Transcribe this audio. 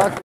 fuck?